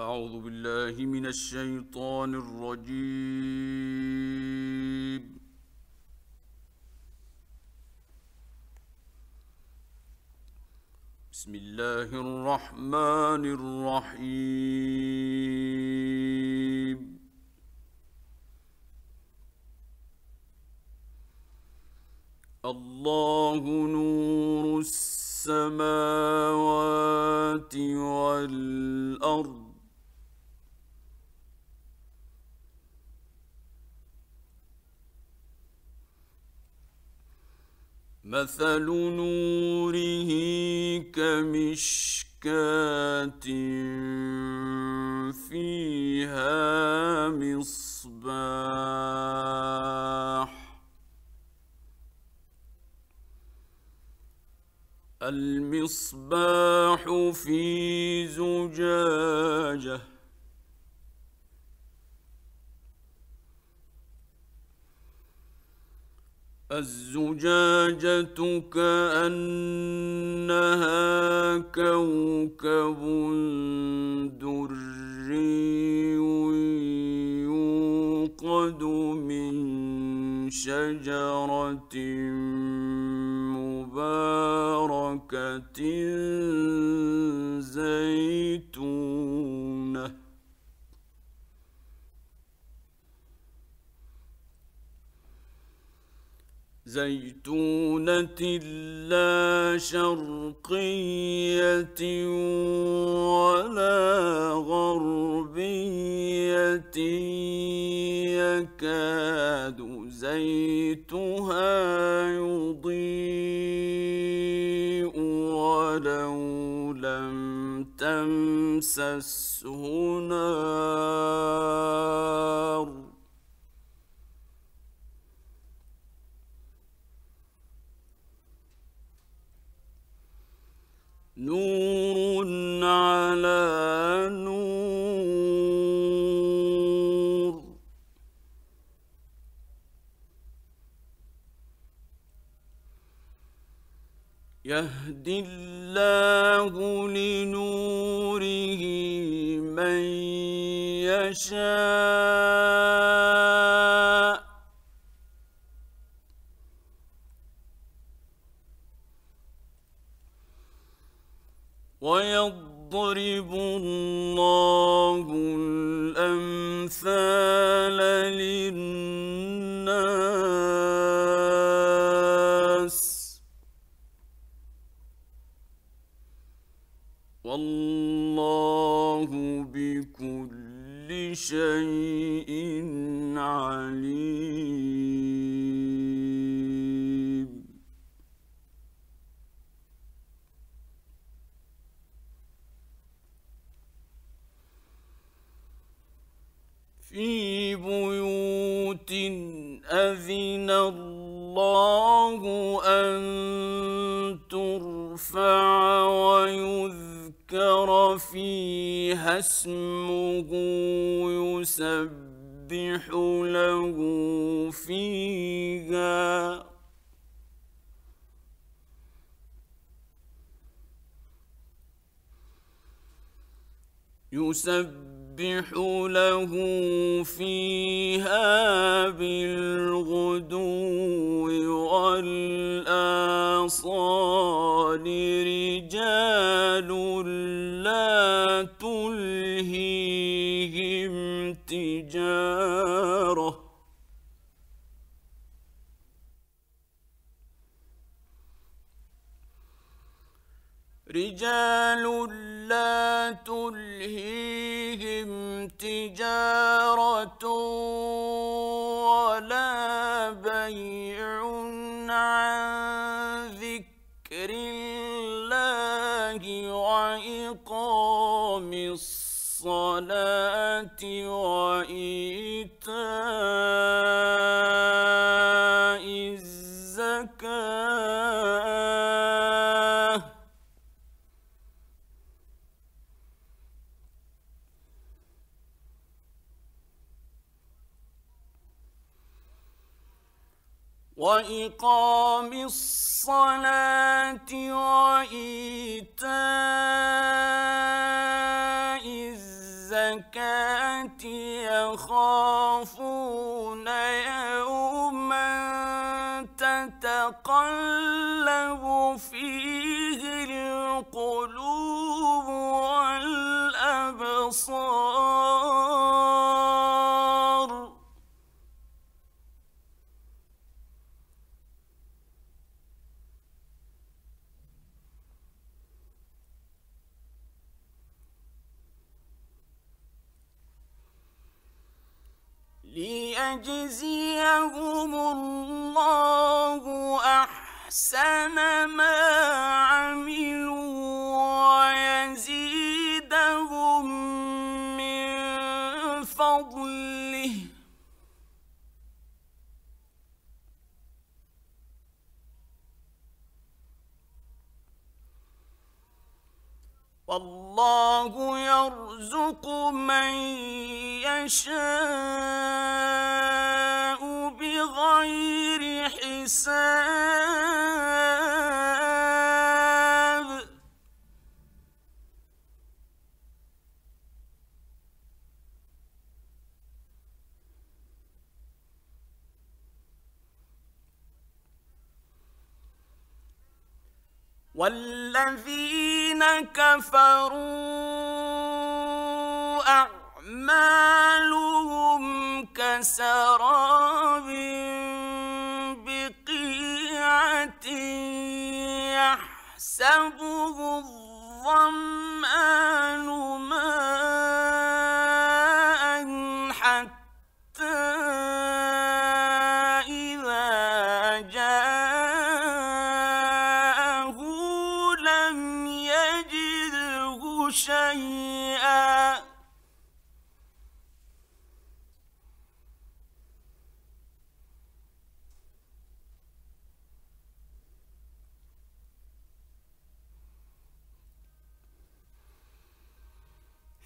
أعوذ بالله من الشيطان الرجيم. بسم الله الرحمن الرحيم. الله نور السماوات والأرض. مثل نوره كمشكاة فيها مصباح. المصباح في زجاجة. الزجاجة كأنها كوكب دري يوقد من شجرة مباركة زيتونه زيتونة لا شرقية ولا غربية يكاد زيتها يضيء ولو لم تمسسه نار. نور على نور. يهدي الله لنوره من يشاء. ويضرب الله الأمثال للناس. والله بكل شيء عليم في بيوت أذن الله أن ترفع ويذكر فيها اسمه يسبح له فيها. يسبح له فيها بالغدو والآصال رجال لا تلهيهم تجاره رجال لا تلهيهم تجارة ولا بيع عن ذكر الله وإقام الصلاة وإيتاء الصلاة وإيتاء ليجزيهم الله أحسن ما والله يرزق من يشاء بغير حساب. والذين كفروا أعمالهم كسراب بقيعة يحسبه الظمآن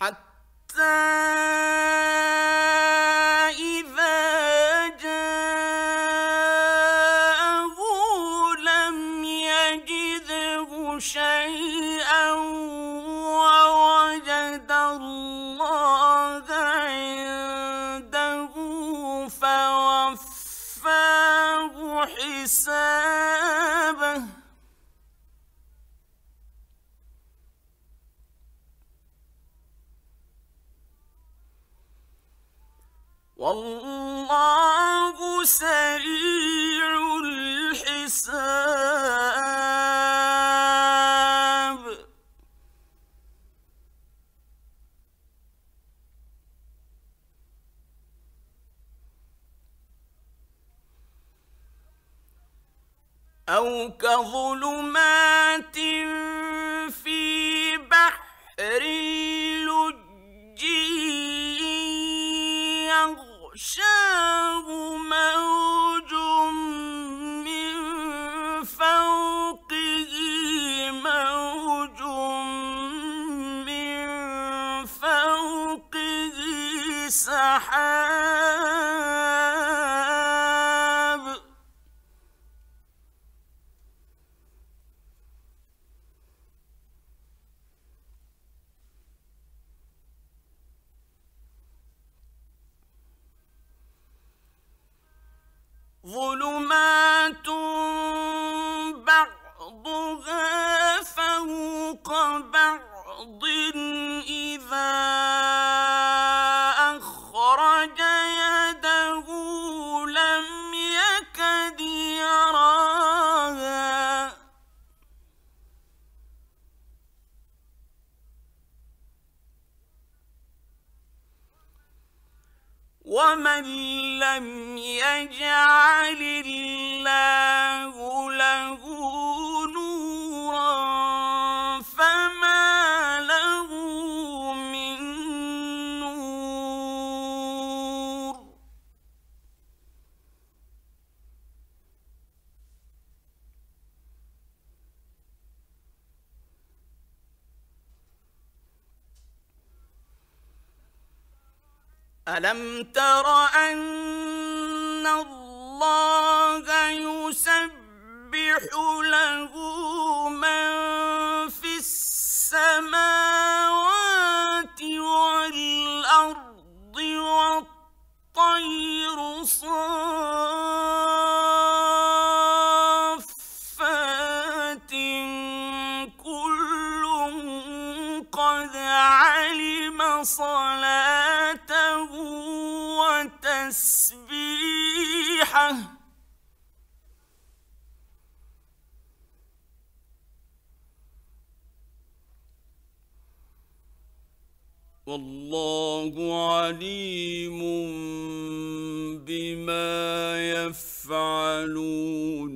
حتى أو كظلمات فوق بعض إذا أخرج يده لم يكد يراها. ومن لم يجعل الله ألم تر أن الله يسبح له من في السماوات والله عليم بما يفعلون.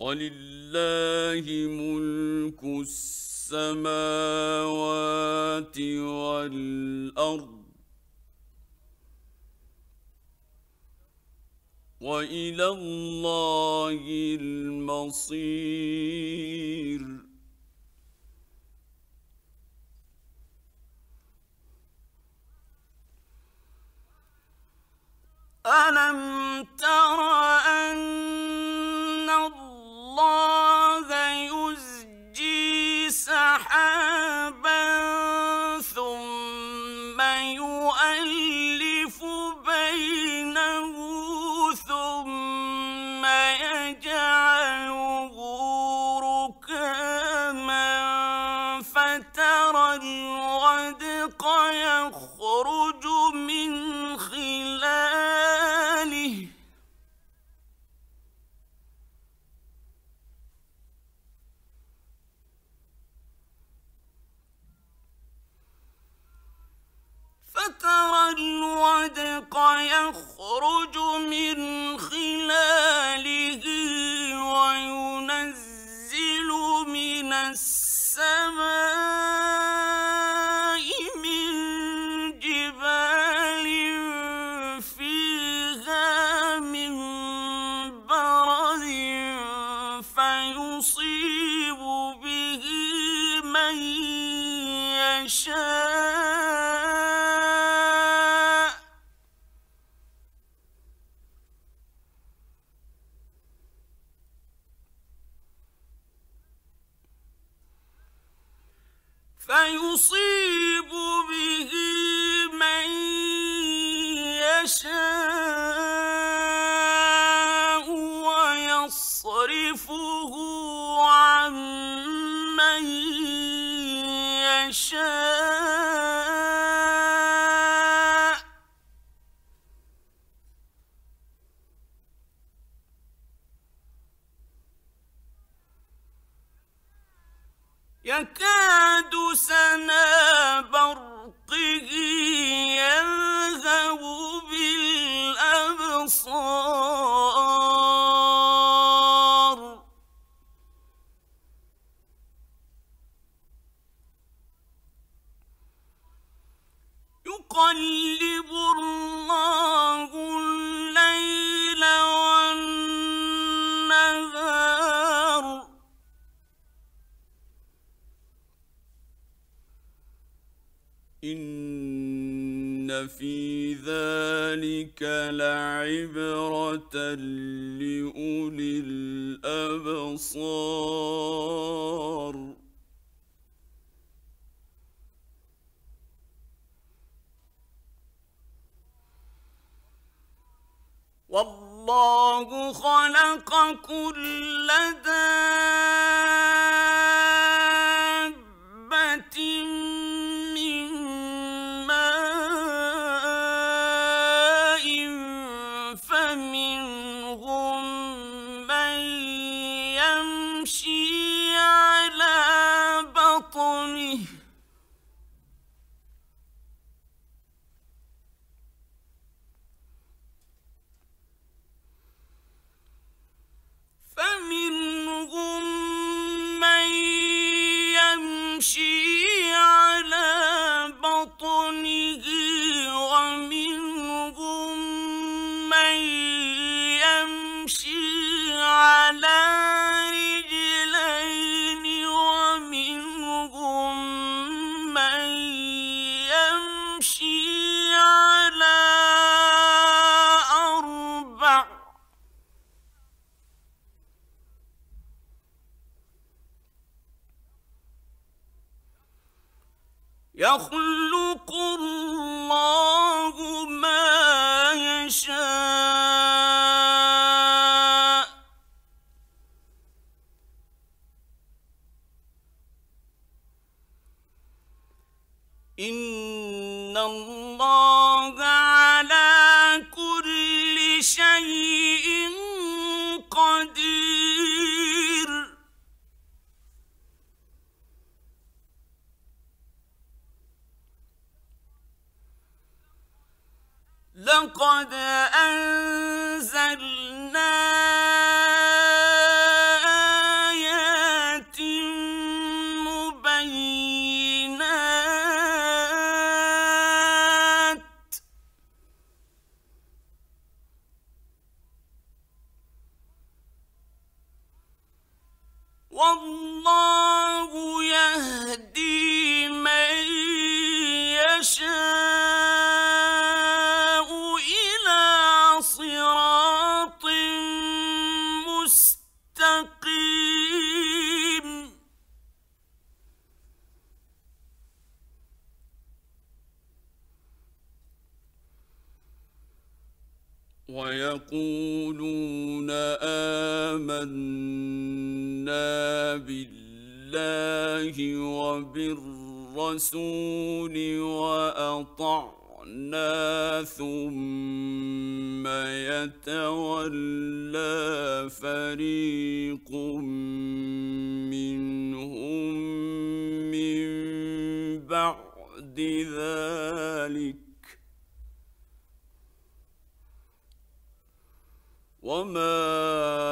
ولله ملك السماوات والأرض. وإلى الله المصير. ألم تر أن الله فيصيب به من يشاء ويصرفه عن من يشاء. سنا في ذلك لعبرة لأولي الأبصار والله خلق كل الله تولى فريق منهم من بعد ذلك. وما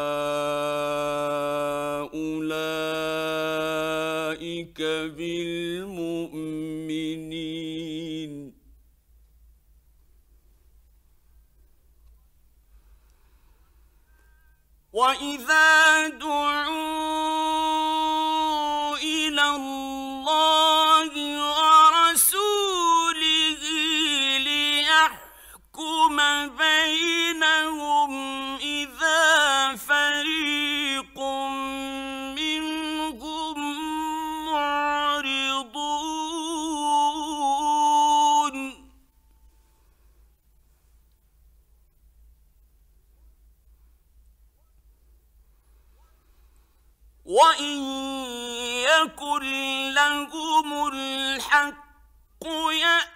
يأتي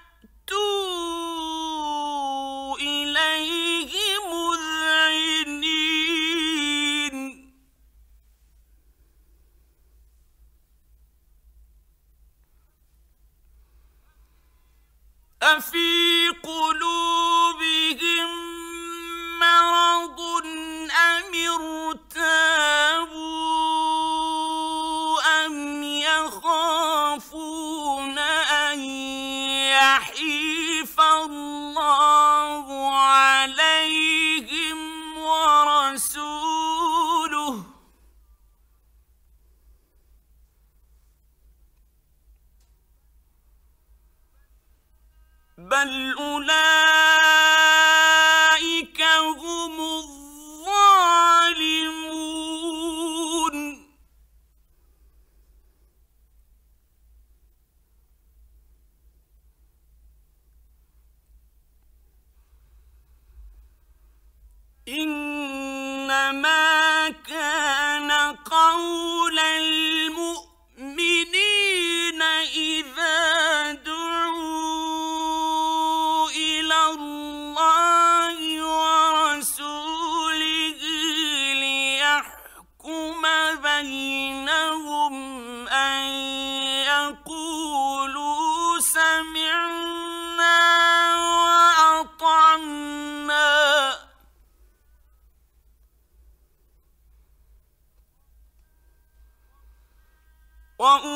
ما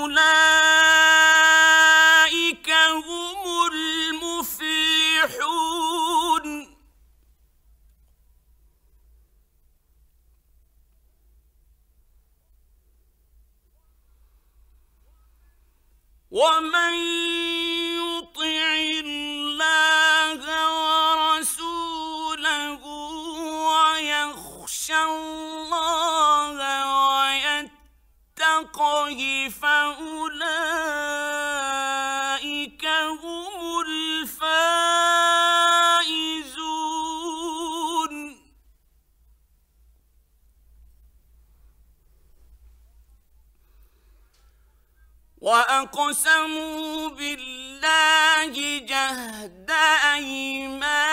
أولئك هم المفلحون. ومن واقسموا بالله جهد أيمانهم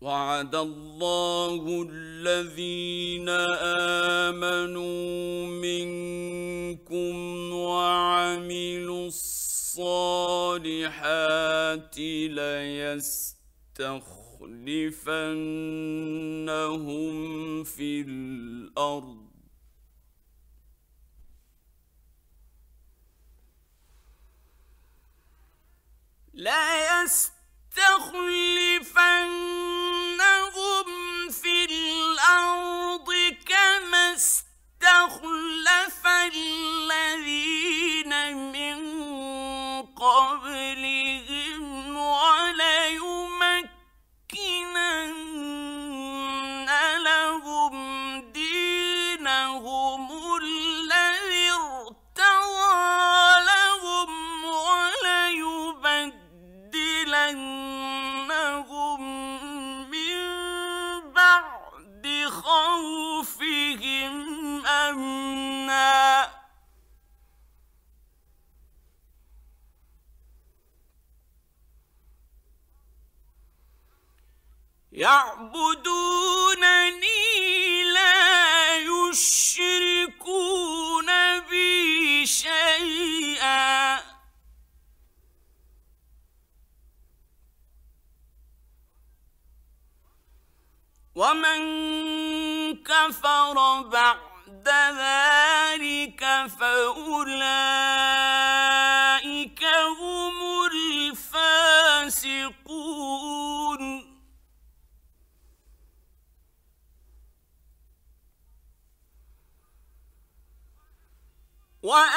وعد الله الذين آمنوا منكم وعملوا الصالحات ليستخلفنهم في الأرض. لا يستخلفنهم الأرض كما استخلف الذين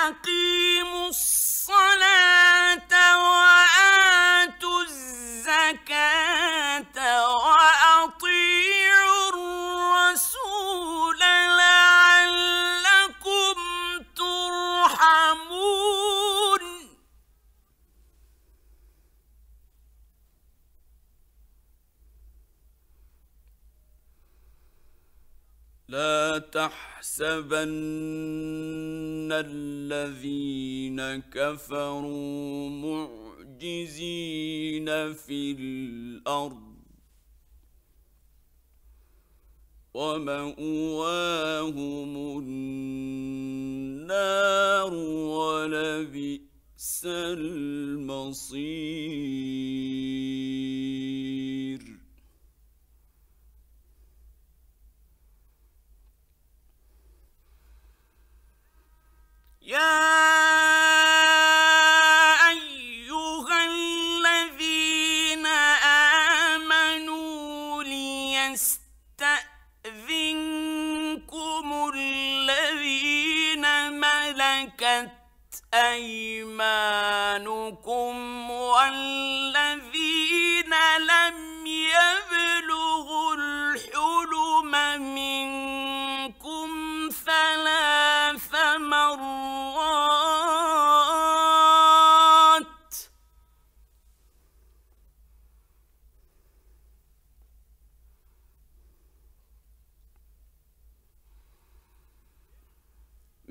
وأقيموا الصلاة وآتوا الزكاة وأطيعوا الرسول لعلكم ترحمون. لا تحسبن الذين كفروا معجزين في الأرض. ومأواهم النار ولبئس المصير.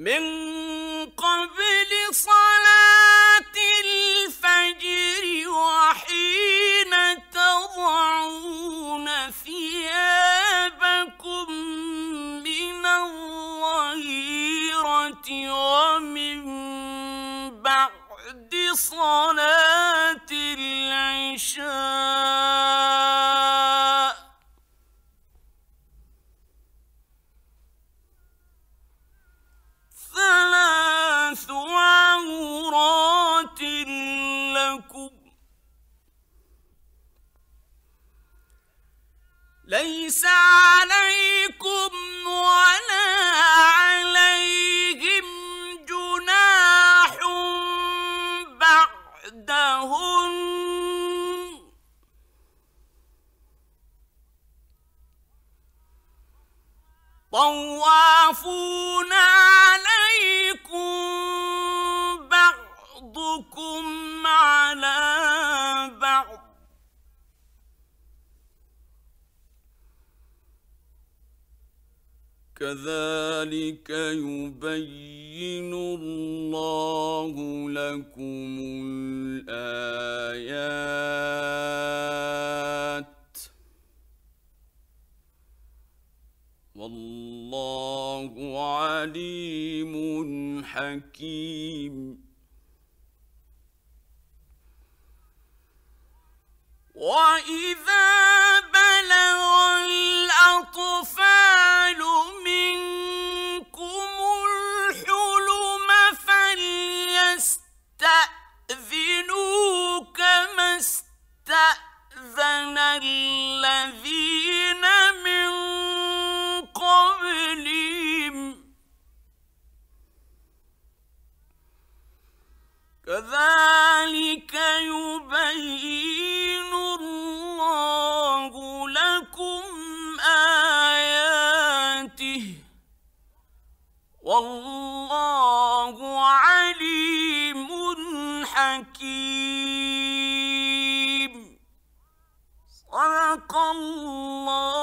من واذا والله عليم حكيم. صدق الله.